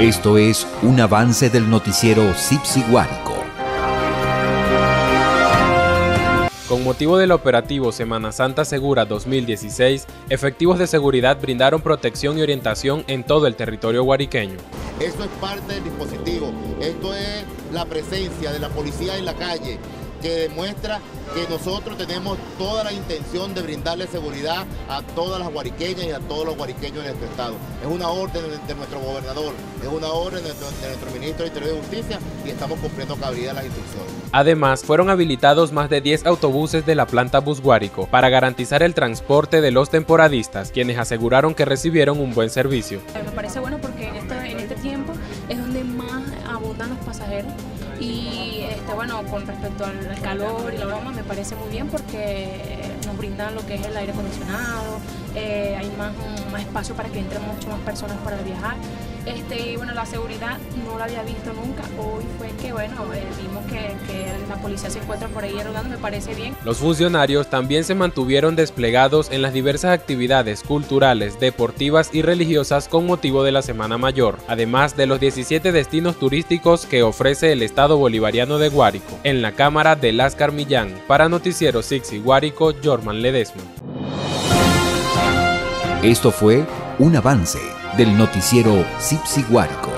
Esto es un avance del noticiero Cipsi Guárico. Con motivo del operativo Semana Santa Segura 2016, efectivos de seguridad brindaron protección y orientación en todo el territorio guariqueño. Eso es parte del dispositivo, esto es la presencia de la policía en la calle, que demuestra que nosotros tenemos toda la intención de brindarle seguridad a todas las guariqueñas y a todos los guariqueños de nuestro estado. Es una orden de nuestro gobernador, es una orden de nuestro, ministro de Interior y Justicia y estamos cumpliendo cabalidad las instrucciones. Además, fueron habilitados más de 10 autobuses de la planta Bus Guárico para garantizar el transporte de los temporadistas, quienes aseguraron que recibieron un buen servicio. Me parece bueno porque en este, en este tiempo es donde más abundan los pasajeros y bueno, con respecto al calor y la broma me parece muy bien porque nos brindan lo que es el aire acondicionado, eh, hay más, más espacio para que entren mucho más personas para viajar. Este, y bueno, la seguridad no la había visto nunca. Hoy fue que, bueno, eh, vimos que, que, la policía se encuentra por ahí rodando, me parece bien. Los funcionarios también se mantuvieron desplegados en las diversas actividades culturales, deportivas y religiosas con motivo de la Semana Mayor, además de los 17 destinos turísticos que ofrece el Estado Bolivariano de Guárico, en la Cámara de Láscar Millán. Para Noticiero Sixi Guárico, Ledesma. Esto fue un avance del noticiero Cipsi Guárico.